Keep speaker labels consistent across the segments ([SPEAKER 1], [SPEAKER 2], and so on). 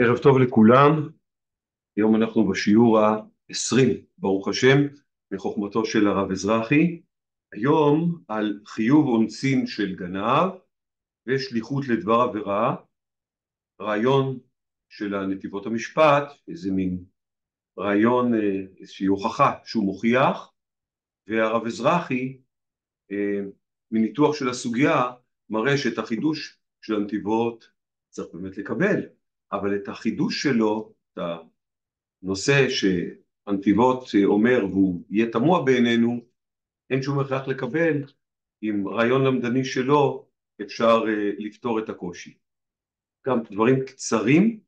[SPEAKER 1] ערב טוב לכולם, היום אנחנו בשיעור ה-20, ברוך השם, מחוכמתו של הרב אזרחי, היום על חיוב אונסין של גנב ושליחות לדבר עבירה, רעיון של הנתיבות המשפט, איזה מין רעיון, אה, איזושהי הוכחה שהוא מוכיח, והרב אזרחי אה, מניתוח של הסוגיה מראה שאת החידוש של הנתיבות צריך באמת לקבל אבל את החידוש שלו, את הנושא שהנתיבות אומר והוא יהיה תמוה בעינינו, אין שום הכרח לקבל, עם רעיון למדני שלו אפשר uh, לפתור את הקושי. גם דברים קצרים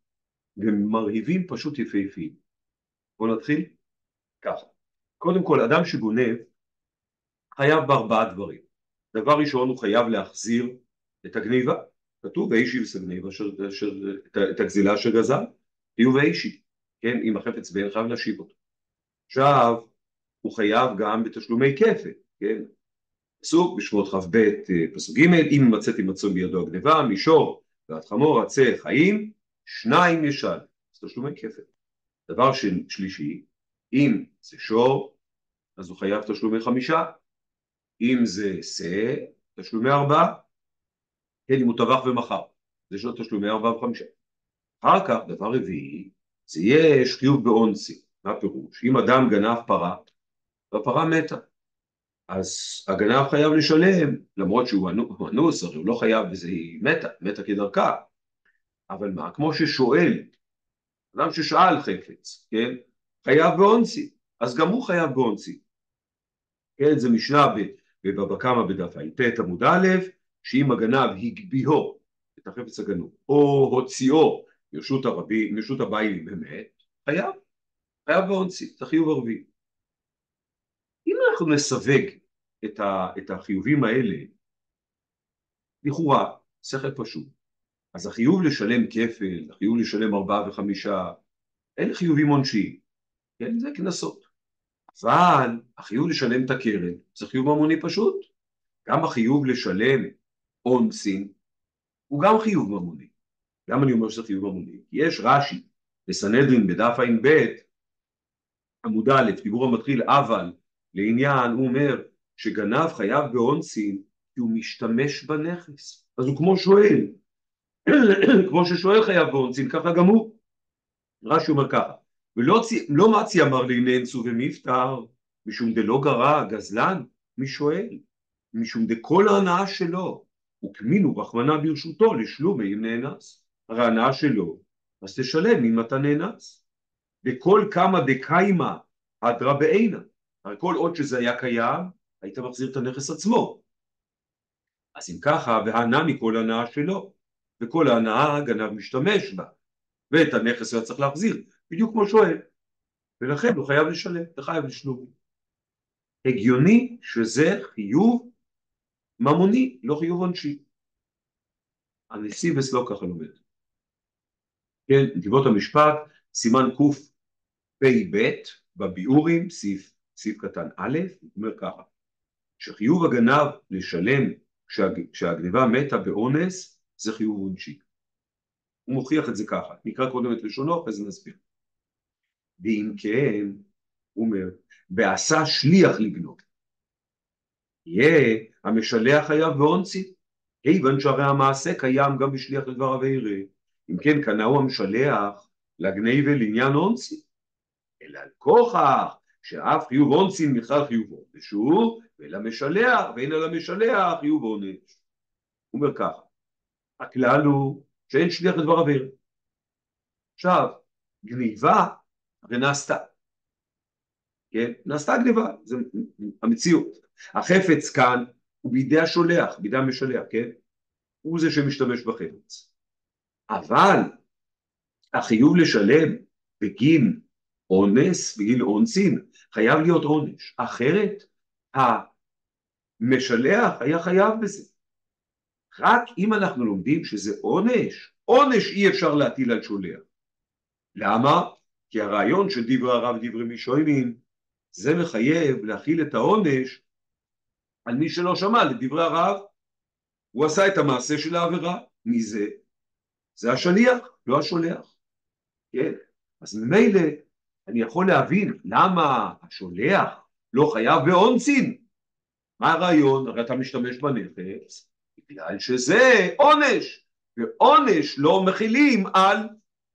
[SPEAKER 1] ומרהיבים פשוט יפהפיים. בואו נתחיל? ככה. קודם כל, אדם שגונב חייב בארבעה דברים. דבר ראשון, הוא חייב להחזיר את הגניבה. כתוב ואישי אשר, את, הגזילה אשר גזל, תהיו ואישי, כן, אם החפץ בן חייב להשיב אותו. עכשיו, הוא חייב גם בתשלומי כפל, כן, פסוק בשמות כ"ב אה, פסוק ג' אם מצאתי מצום בידו הגניבה, מישור ועד חמור עצה חיים, שניים ישל, אז תשלומי כפל. דבר של, שלישי, אם זה שור, אז הוא חייב תשלומי חמישה, אם זה שא, תשלומי ארבעה, כן, אם הוא טבח ומכר, זה של תשלומי ארבעה וחמישה. אחר כך, דבר רביעי, זה יש חיוב באונסי, מה הפירוש? אם אדם גנב פרה, והפרה מתה, אז הגנב חייב לשלם, למרות שהוא אנוס, הרי הוא לא חייב וזה היא מתה, מתה כדרכה, אבל מה, כמו ששואל, אדם ששאל חפץ, כן, חייב באונסי, אז גם הוא חייב באונסי. כן, זה משנה בבבא קמא בדף ע"ט עמוד א', שאם הגנב הגביהו את החפץ הגנוב או הוציאו מרשות הרבים, מרשות הביילים באמת, חייב, חייב בהונצי, זה חיוב ערבי. אם אנחנו נסווג את, ה, את החיובים האלה, לכאורה, שכל פשוט, אז החיוב לשלם כפל, החיוב לשלם ארבעה וחמישה, אלה חיובים עונשיים, כן, זה קנסות. אבל החיוב לשלם את הקרן זה חיוב ממוני פשוט. גם החיוב לשלם אונסין, הוא גם חיוב ממוני. למה אני אומר שזה חיוב ממוני? כי יש רש"י בסנהדרין בדף ע"ב עמוד א', דיבור המתחיל אבל לעניין, הוא אומר שגנב חייב באונסין כי הוא משתמש בנכס. אז הוא כמו שואל, כמו ששואל חייב באונסין, ככה גם הוא. רש"י אומר ככה, ולא לא מצי אמר לי נאנסו ומפטר, משום דלא גרע גזלן, מי שואל? משום דכל ההנאה שלו, וקמינו רחמנה ברשותו לשלומי אם נאנס. הרי הנאה שלו, אז תשלם אם אתה נאנס. וכל כמה דקיימה אדרא בעינה. הרי כל עוד שזה היה קיים, היית מחזיר את הנכס עצמו. אז אם ככה, והנאה מכל הנאה שלו, וכל ההנאה הגנב משתמש בה, ואת הנכס היה צריך להחזיר, בדיוק כמו שואל. ולכן הוא חייב לשלם, אתה חייב לשלום. הגיוני שזה חיוב ממוני, לא חיוב עונשי. הנשיא וסלו ככה לומד. כן, נתיבות המשפט, סימן קפ"ב בביאורים, סעיף, סעיף קטן א', אומר ככה, שחיוב הגנב לשלם כשהג, כשהגניבה מתה באונס, זה חיוב עונשי. הוא מוכיח את זה ככה, נקרא קודם את לשונו, אחרי זה נסביר. ואם כן, הוא אומר, ועשה שליח לגנוב. יהיה המשלח חייב באונסי, כיוון שהרי המעשה קיים גם בשליח לדבר אבירה. אם כן, קנאו המשלח לגני ולעניין אונסי. אלא על כוכך שאף חיוב אונסין בכלל חיוב עונש הוא, ולמשלח, ואין על המשלח חיוב עונש. הוא אומר ככה, הכלל הוא שאין שליח לדבר אבירה. עכשיו, גניבה הרי נעשתה. כן? נעשתה גניבה, זה המציאות. החפץ כאן הוא בידי השולח, בידי המשלח, כן? הוא זה שמשתמש בחפץ. אבל החיוב לשלם בגין אונס, בגין אונסין, חייב להיות עונש. אחרת המשלח היה חייב בזה. רק אם אנחנו לומדים שזה עונש, עונש אי אפשר להטיל על שולח. למה? כי הרעיון של דברי הרב דברי מישוימין זה מחייב להכיל את העונש על מי שלא שמע לדברי הרב. הוא עשה את המעשה של העבירה, מי זה? זה השליח, לא השולח. כן? אז ממילא אני יכול להבין למה השולח לא חייב באונצין. מה הרעיון? הרי אתה משתמש בנכס בגלל שזה עונש, ועונש לא מכילים על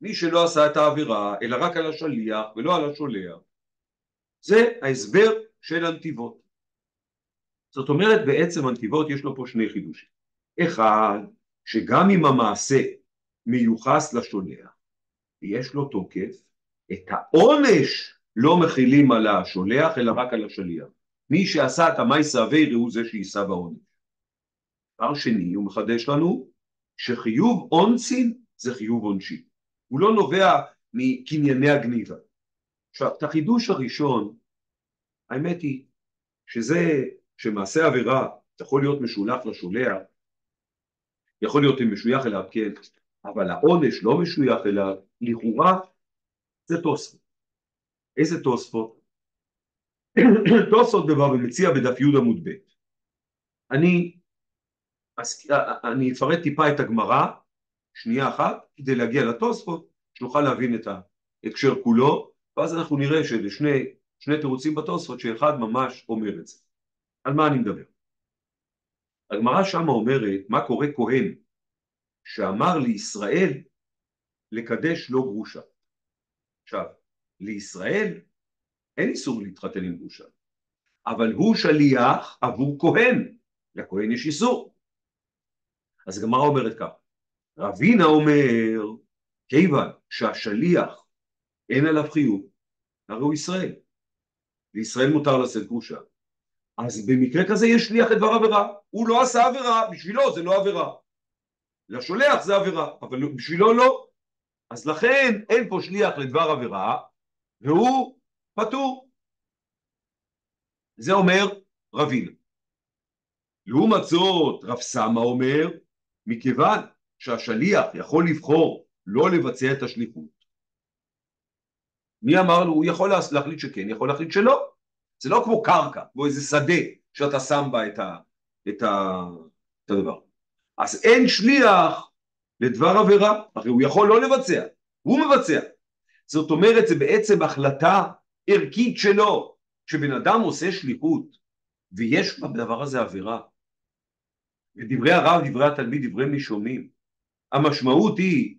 [SPEAKER 1] מי שלא עשה את העבירה, אלא רק על השליח ולא על השולח. זה ההסבר של הנתיבות. זאת אומרת בעצם הנתיבות יש לו פה שני חידושים. אחד, שגם אם המעשה מיוחס לשולח ויש לו תוקף, את העונש לא מכילים על השולח אלא רק על השליח. מי שעשה את המייסה אביירי הוא זה שיישא בעונש. דבר שני, הוא מחדש לנו שחיוב אונסין זה חיוב עונשי. הוא לא נובע מקנייני הגניבה. עכשיו, את החידוש הראשון, האמת היא שזה שמעשה עבירה יכול להיות משולח לשולח, יכול להיות משוייך אליו, כן, אבל העונש לא משוייך אליו, לכאורה זה תוספות. איזה תוספות? תוספות בבא ומציע בדף י עמוד ב'. אני, אני אפרט טיפה את הגמרא, שנייה אחת, כדי להגיע לתוספות, שנוכל להבין את ההקשר כולו, ואז אנחנו נראה שזה שני תירוצים בתוספות, שאחד ממש אומר את זה. על מה אני מדבר? הגמרא שמה אומרת מה קורה כהן שאמר לישראל לקדש לו גרושה. עכשיו, לישראל אין איסור להתחתן עם גרושה, אבל הוא שליח עבור כהן, לכהן יש איסור. אז הגמרא אומרת כך, רבינה אומר, כיוון שהשליח אין עליו חיוב, הרי הוא ישראל, לישראל מותר לשאת גרושה. אז במקרה כזה יש שליח לדבר עבירה, הוא לא עשה עבירה, בשבילו זה לא עבירה. לשולח זה עבירה, אבל בשבילו לא. אז לכן אין פה שליח לדבר עבירה, והוא פטור. זה אומר רבינה. לעומת זאת, רב סמא אומר, מכיוון שהשליח יכול לבחור לא לבצע את השליחות, מי אמר לו? הוא יכול להחליט שכן, יכול להחליט שלא. זה לא כמו קרקע, כמו איזה שדה שאתה שם בה את, ה, את, ה, את הדבר. אז אין שליח לדבר עבירה, הרי הוא יכול לא לבצע, הוא מבצע. זאת אומרת, זה בעצם החלטה ערכית שלו. כשבן אדם עושה שליחות ויש בדבר הזה עבירה, ודברי הרב, דברי התלמיד, דברי נישומים, המשמעות היא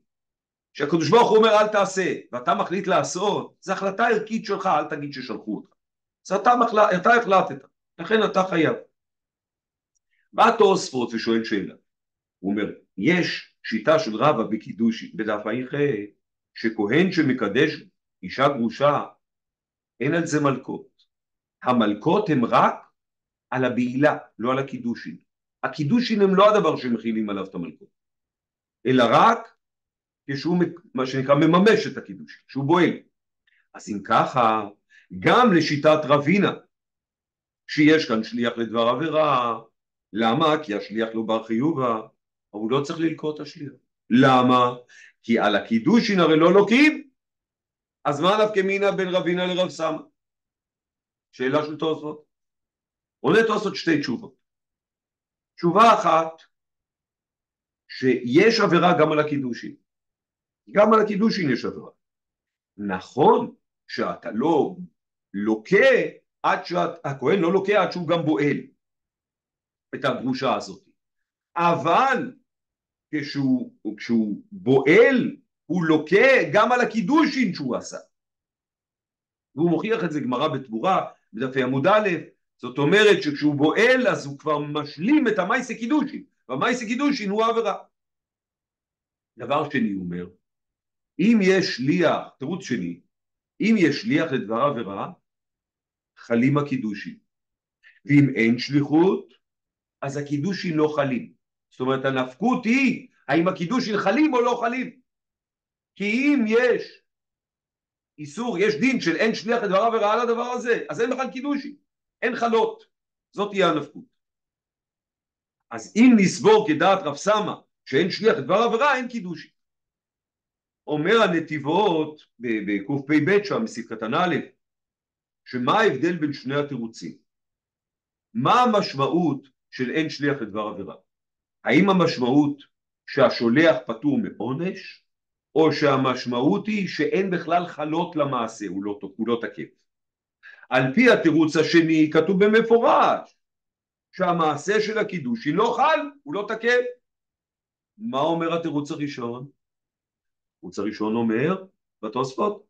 [SPEAKER 1] שהקדוש ברוך הוא אומר אל תעשה, ואתה מחליט לעשות, זו החלטה ערכית שלך, אל תגיד ששלחו אותך. אז אתה, מחל... אתה החלטת, לכן אתה חייב. בא תוספות ושואל שאלה, הוא אומר, יש שיטה של רבא בקידוש, בדף הי"ח, שכהן שמקדש אישה גרושה, אין על זה מלקות. המלקות הן רק על הבעילה, לא על הקידושין. הקידושין הם לא הדבר שמכילים עליו את המלקות, אלא רק כשהוא מה שנקרא מממש את הקידושין, כשהוא בועל. אז אם ככה, גם לשיטת רבינה, שיש כאן שליח לדבר עבירה, למה? כי השליח לא בר חיובה, אבל הוא לא צריך ללקוט השליח. למה? כי על הקידושין הרי לא לוקים. אז מה נפקא מינה בין רבינה לרב סמא? שאלה של תוספות. עונה תוספות שתי תשובות. תשובה אחת, שיש עבירה גם על הקידושין. גם על הקידושין יש עבירה. נכון שאתה לא לוקה עד שהכהן לא לוקה עד שהוא גם בועל את הגרושה הזאת. אבל כשהוא, כשהוא בועל הוא לוקה גם על הקידושין שהוא עשה. והוא מוכיח את זה גמרא בתבורה בדפי עמוד א', זאת אומרת שכשהוא בועל אז הוא כבר משלים את המייסי קידושין, והמייסי קידושין הוא העבירה. דבר שני הוא אומר, אם יש שליח, תירוץ שני, אם יש שליח לדבר עבירה, חלים הקידושין. ואם אין שליחות, אז הקידושין לא חלים. זאת אומרת, הנפקות היא האם הקידושין חלים או לא חלים. כי אם יש איסור, יש דין של אין שליח לדבר עבירה על הדבר הזה, אז אין בכלל קידושין, אין חלות. זאת תהיה הנפקות. אז אם נסבור כדעת רב סמא שאין שליח לדבר עבירה, אין קידושין. אומר הנתיבות בקפ"ב שם, בסעיף קטן א', שמה ההבדל בין שני התירוצים? מה המשמעות של אין שליח לדבר עבירה? האם המשמעות שהשולח פטור מעונש, או שהמשמעות היא שאין בכלל חלות למעשה, הוא לא, הוא לא תקף. על פי התירוץ השני כתוב במפורש שהמעשה של הקידושין לא חל, הוא לא תקף. מה אומר התירוץ הראשון? התירוץ הראשון אומר בתוספות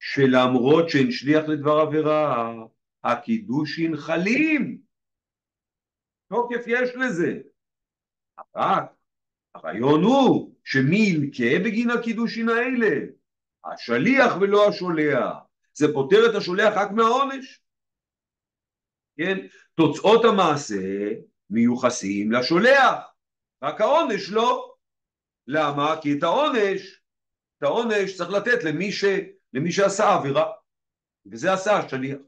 [SPEAKER 1] שלמרות שאין שליח לדבר עבירה הקידושין חלים תוקף יש לזה רק הרעיון הוא שמי ילקה בגין הקידושין האלה? השליח ולא השולח זה פותר את השולח רק מהעונש כן? תוצאות המעשה מיוחסים לשולח רק העונש לא למה? כי את העונש את העונש צריך לתת למי, ש, למי שעשה עבירה וזה עשה השליח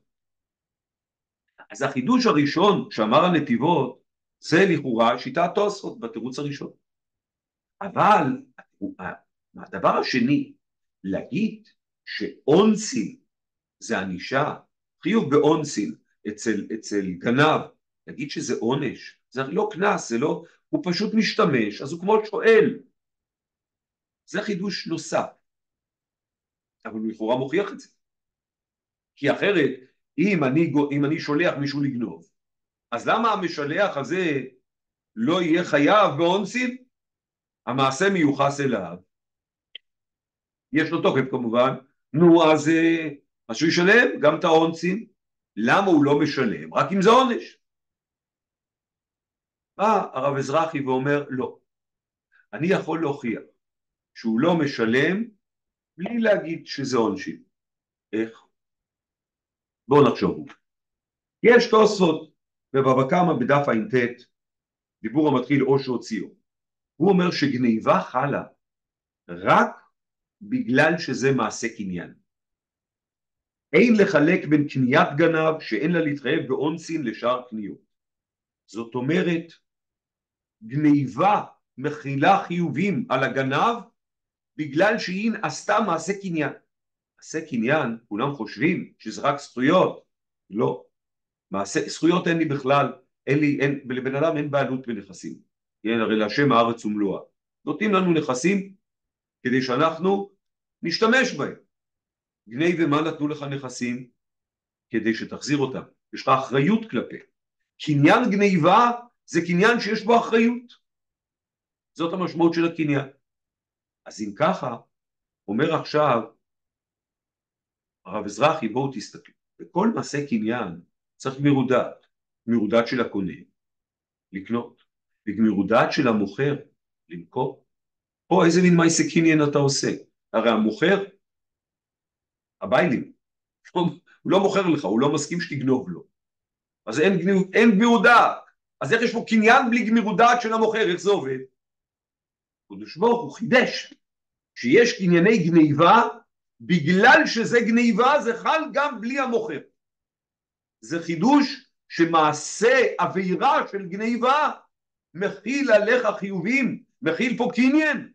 [SPEAKER 1] אז החידוש הראשון שאמר הנתיבות זה לכאורה שיטת תוספות בתירוץ הראשון. אבל הדבר השני, להגיד שאונסין זה ענישה, חיוב באונסין אצל, אצל גנב, להגיד שזה עונש, זה לא קנס, זה לא, הוא פשוט משתמש, אז הוא כמו שואל. זה חידוש נוסף, אבל הוא לכאורה מוכיח את זה. כי אחרת אם אני, אם אני שולח מישהו לגנוב, אז למה המשלח הזה לא יהיה חייב באונסין? המעשה מיוחס אליו, יש לו תוקף כמובן, נו אז, אה, אז שהוא ישלם גם את האונסין, למה הוא לא משלם? רק אם זה עונש. בא הרב אזרחי ואומר לא, אני יכול להוכיח שהוא לא משלם בלי להגיד שזה עונשין. איך? בואו נחשוב. יש תוספות בבבא קמא בדף ע"ט, דיבור המתחיל או שהוציאו. הוא אומר שגניבה חלה רק בגלל שזה מעשה קניין. אין לחלק בין קניית גנב שאין לה להתחייב באונסין לשאר קניות. זאת אומרת, גניבה מכילה חיובים על הגנב בגלל שהיא עשתה מעשה קניין. מעשה קניין, כולם חושבים שזה רק זכויות, לא. מעשה, זכויות אין לי בכלל, אין לי, אין, לבן אדם אין בעלות בנכסים, כן, הרי להשם הארץ ומלואה. נותנים לנו נכסים כדי שאנחנו נשתמש בהם. גני ומה נתנו לך נכסים? כדי שתחזיר אותם. יש לך אחריות כלפי. קניין גניבה זה קניין שיש בו אחריות. זאת המשמעות של הקניין. אז אם ככה, אומר עכשיו הרב אזרחי בואו תסתכלו, בכל מעשה קניין צריך גמירות דעת של הקונה לקנות, וגמירות דעת של המוכר למכור. פה איזה מין מעשה קניין אתה עושה? הרי המוכר, הביילים, הוא לא מוכר לך, הוא לא מסכים שתגנוב לו. אז אין, אין גמירות דעת. אז איך יש פה קניין בלי גמירות דעת של המוכר, איך זה עובד? קדוש ברוך הוא חידש שיש קנייני גניבה בגלל שזה גניבה זה חל גם בלי המוכר. זה חידוש שמעשה עבירה של גניבה מכיל עליך חיובים, מכיל פה קניין,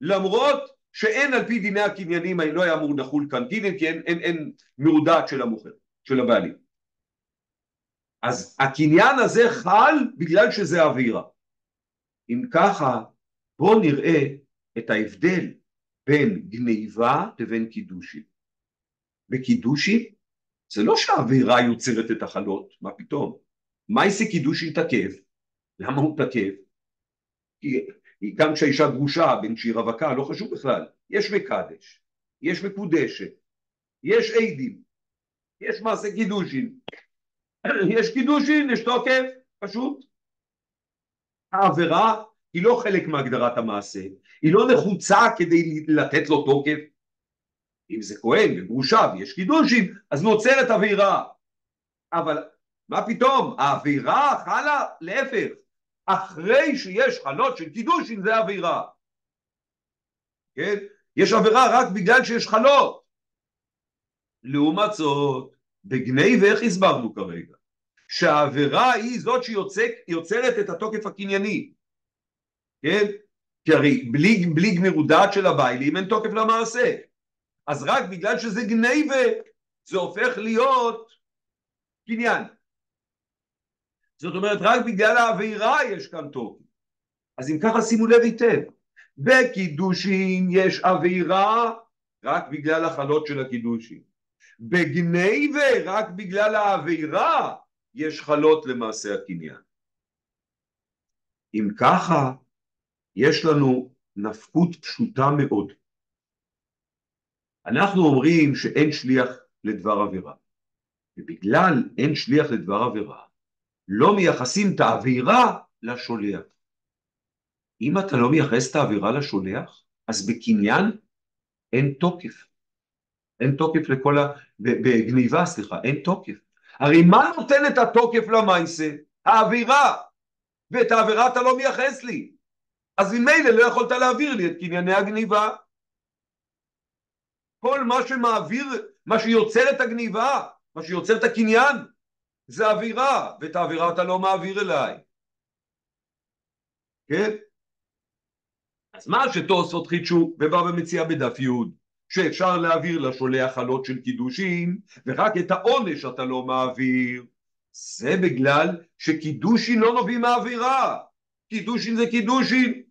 [SPEAKER 1] למרות שאין על פי דיני הקניינים, לא היה אמור לחול כאן קניין, כי אין, אין, אין מרודעת של המוכר, של הבעלים. אז הקניין הזה חל בגלל שזה עבירה. אם ככה, בואו נראה את ההבדל בין גניבה לבין קידושין. בקידושין זה לא שהאווירה יוצרת את החלות, מה פתאום? יעשה קידושין תקף? למה הוא תקף? כי גם כשהאישה גרושה, בין שהיא רווקה, לא חשוב בכלל, יש מקדש, יש מקודשת, יש עדים, יש מעשה קידושין, יש קידושין, יש תוקף, פשוט. העבירה היא לא חלק מהגדרת המעשה, היא לא נחוצה כדי לתת לו תוקף. אם זה כהן וגרושה ויש קידושים, אז נוצרת אווירה. אבל מה פתאום, האווירה חלה להפך, אחרי שיש חלות של קידושים זה אווירה. כן? יש עבירה רק בגלל שיש חלות. לעומת זאת, בגני ואיך הסברנו כרגע? שהעבירה היא זאת שיוצרת את התוקף הקנייני. כן? כי הרי בלי, בלי גמירות דעת של הביילים אין תוקף למעשה. אז רק בגלל שזה גנייבה זה הופך להיות קניין. זאת אומרת רק בגלל העבירה יש כאן תוקף. אז אם ככה שימו לב היטב, בקידושין יש אווירה רק בגלל החלות של הקידושין. בגנייבה רק בגלל האווירה יש חלות למעשה הקניין. אם ככה, יש לנו נפקות פשוטה מאוד. אנחנו אומרים שאין שליח לדבר עבירה, ובגלל אין שליח לדבר עבירה, לא מייחסים את האווירה לשולח. אם אתה לא מייחס את האווירה לשולח, אז בקניין אין תוקף. אין תוקף לכל ה... בגניבה, סליחה, אין תוקף. הרי מה נותן את התוקף למעשה? האווירה. ואת האווירה אתה לא מייחס לי. אז ממילא לא יכולת להעביר לי את קנייני הגניבה. כל מה שמעביר, מה שיוצר את הגניבה, מה שיוצר את הקניין, זה אווירה, ואת האווירה אתה לא מעביר אליי. כן? אז מה שתוספות חידשו ובא ומציע בדף י' שאפשר להעביר לשולח חלות של קידושין ורק את העונש אתה לא מעביר זה בגלל שקידושין לא נובעים מהאווירה קידושין זה קידושין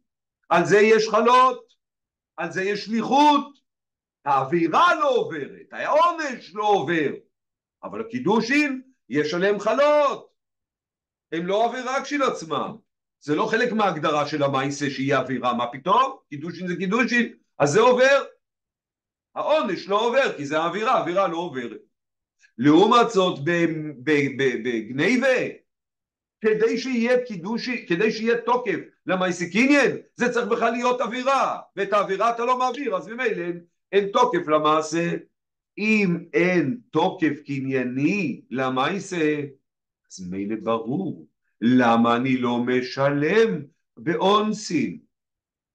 [SPEAKER 1] על זה יש חלות על זה יש שליחות האווירה לא עוברת העונש לא עובר אבל הקידושין יש עליהם חלות הם לא עבירה כשלעצמם זה לא חלק מההגדרה של המייסה שהיא אווירה, מה פתאום? קידושין זה קידושין, אז זה עובר. העונש לא עובר, כי זה האווירה, האווירה לא עוברת. לעומת זאת בגנייבה, כדי שיהיה קידושי, כדי שיהיה תוקף למייסי קניין, זה צריך בכלל להיות אווירה, ואת האווירה אתה לא מעביר, אז ממילא אין, אין תוקף למעשה. אם אין תוקף קנייני למייסה, אז ממילא ברור למה אני לא משלם באונסין?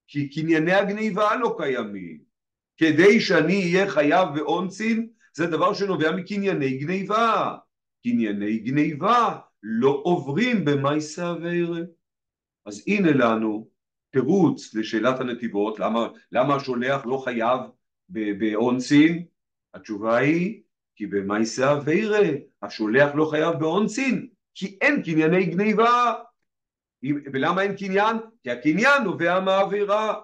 [SPEAKER 1] כי קנייני הגניבה לא קיימים. כדי שאני אהיה חייב באונסין זה דבר שנובע מקנייני גניבה. קנייני גניבה לא עוברים במייסה אביירה. אז הנה לנו תירוץ לשאלת הנתיבות, למה, למה השולח לא חייב באונסין? התשובה היא כי במייסה אביירה השולח לא חייב באונסין כי אין קנייני גניבה. ולמה אין קניין? כי הקניין נובע מהאווירה.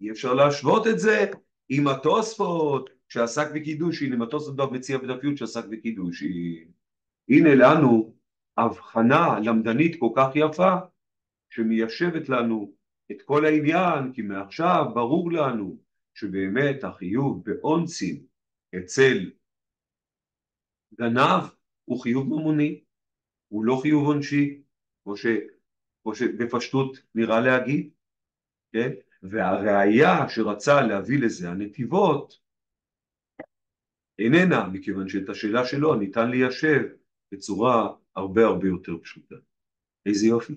[SPEAKER 1] אי אפשר להשוות את זה עם התוספות שעסק בקידושין, עם התוספות דב מציע בדף שעסק בקידושין. הנה לנו הבחנה למדנית כל כך יפה, שמיישבת לנו את כל העניין, כי מעכשיו ברור לנו שבאמת החיוב באונסין אצל גנב הוא חיוב ממוני. הוא לא חיוב עונשי, כמו, ש, כמו שבפשטות נראה להגיד, כן? והראיה שרצה להביא לזה הנתיבות איננה, מכיוון שאת השאלה שלו ניתן ליישב בצורה הרבה הרבה יותר פשוטה. איזה יופי.